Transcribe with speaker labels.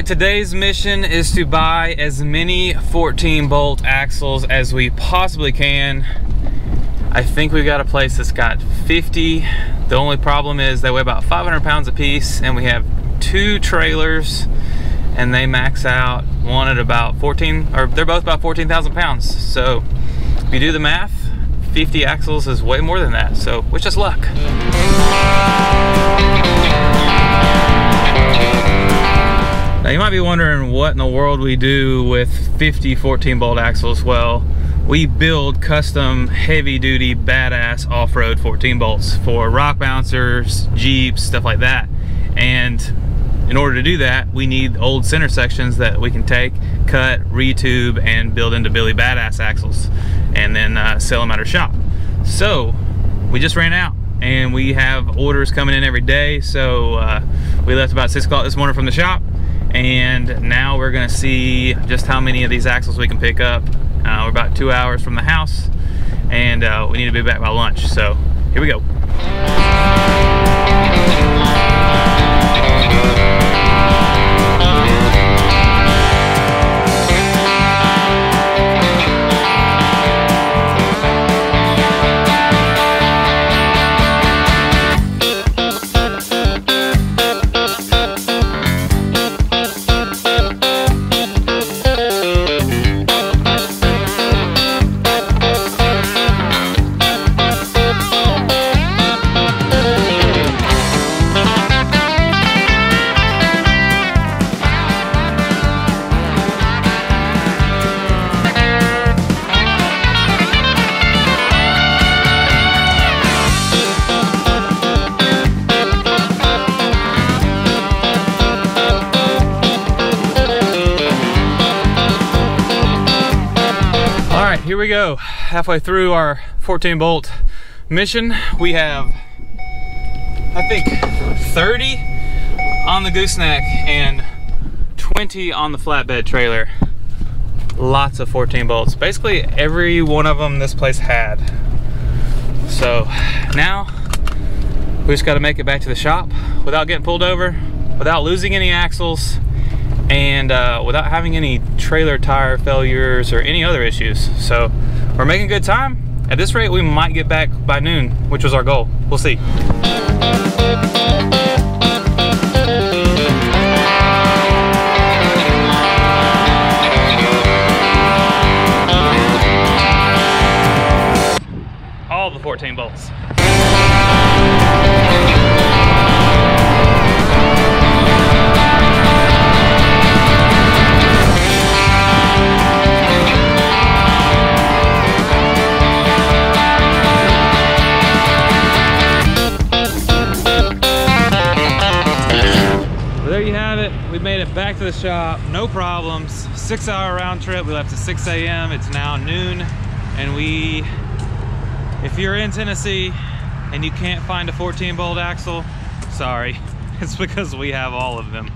Speaker 1: right, today's mission is to buy as many 14 bolt axles as we possibly can. I think we've got a place that's got 50. The only problem is they weigh about 500 pounds a piece and we have two trailers and they max out one at about 14, or they're both about 14,000 pounds. So if you do the math, 50 axles is way more than that. So wish us luck. Now you might be wondering what in the world we do with 50 14 bolt axles. Well, we build custom heavy duty badass off-road 14 bolts for rock bouncers, Jeeps, stuff like that. And in order to do that, we need old center sections that we can take, cut, retube, and build into Billy Badass axles, and then uh, sell them at our shop. So, we just ran out, and we have orders coming in every day, so uh, we left about 6 o'clock this morning from the shop, and now we're gonna see just how many of these axles we can pick up. Uh, we're about two hours from the house and uh, we need to be back by lunch. So here we go. Here we go. Halfway through our 14 bolt mission. We have, I think, 30 on the gooseneck and 20 on the flatbed trailer. Lots of 14 bolts. Basically every one of them this place had. So now we just gotta make it back to the shop without getting pulled over, without losing any axles, and uh, without having any trailer tire failures or any other issues. So we're making good time. At this rate, we might get back by noon, which was our goal. We'll see. All the 14 bolts. we made it back to the shop, no problems. Six hour round trip, we left at 6 a.m. It's now noon and we, if you're in Tennessee and you can't find a 14 bolt axle, sorry. It's because we have all of them.